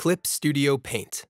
Clip Studio Paint.